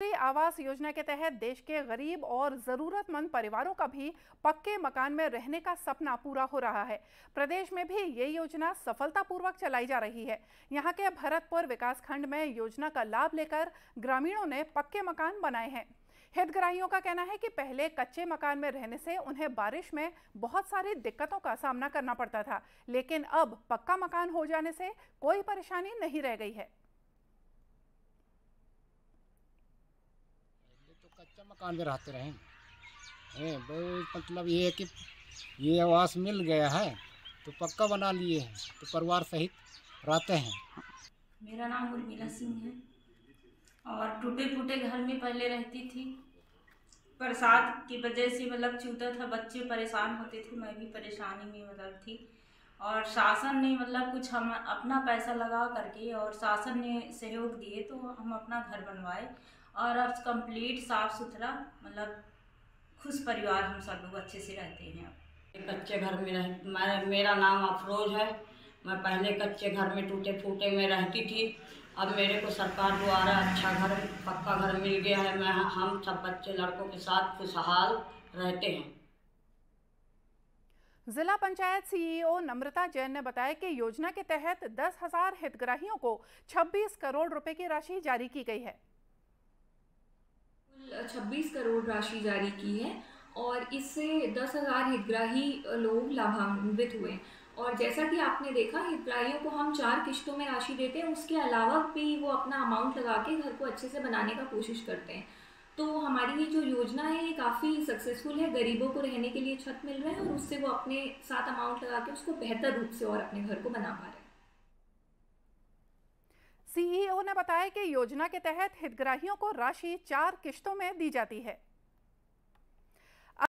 आवास योजना के तहत देश के गरीब और जरूरतमंद परिवारों का भी पक्के मकान में रहने का सपना पूरा हो रहा है। प्रदेश में भी ये योजना सफलतापूर्वक चलाई जा रही है। यहाँ के भरतपुर विकासखंड में योजना का लाभ लेकर ग्रामीणों ने पक्के मकान बनाए हैं। हितग्राहियों का कहना है कि पहले कच्चे मकान में रहने से उन्हें बारिश में बहुत सारी दिक्कतों का सामना करना पड़ता था, लेकिन अब पक्का मकान हो जाने से कोई परेशानी नहीं रह गई है। कच्चा मकान में रहते रहे मतलब ये है कि ये आवास मिल गया है तो पक्का बना लिए हैं तो परिवार सहित रहते हैं। मेरा नाम उर्मिला सिंह है, और टूटे फूटे घर में पहले रहती थी। बरसात की वजह से मतलब छूता था, बच्चे परेशान होते थे, मैं भी परेशानी में मतलब थी। और शासन ने मतलब कुछ हम अपना पैसा लगा करके और शासन ने सहयोग दिए तो हम अपना घर बनवाए। और अब कंप्लीट साफ़ सुथरा मतलब खुश परिवार हम सब लोग अच्छे से रहते हैं अब। कच्चे घर में रह, मैं, मेरा नाम अफरोज है। मैं पहले कच्चे घर में टूटे फूटे में रहती थी। अब मेरे को सरकार द्वारा अच्छा घर, पक्का घर मिल गया है। मैं, हम सब बच्चे, लड़कों के साथ खुशहाल रहते हैं। जिला पंचायत सीईओ नम्रता जैन ने बताया कि योजना के तहत दस हज़ार हितग्राहियों को 26 करोड़ रुपए की राशि जारी की गई है। छब्बीस करोड़ राशि जारी की है और इससे दस हज़ार हितग्राही लोग लाभान्वित हुए और जैसा कि आपने देखा, हितग्राहियों को हम चार किश्तों में राशि देते हैं, उसके अलावा भी वो अपना अमाउंट लगा के घर को अच्छे से बनाने का कोशिश करते हैं। तो हमारी ये जो योजना है, ये काफ़ी सक्सेसफुल है। गरीबों को रहने के लिए छत मिल रहा है और उससे वो अपने साथ अमाउंट लगा के उसको बेहतर रूप से और अपने घर को बना पा रहे हैं। सीईओ ने बताया कि योजना के तहत हितग्राहियों को राशि चार किश्तों में दी जाती है।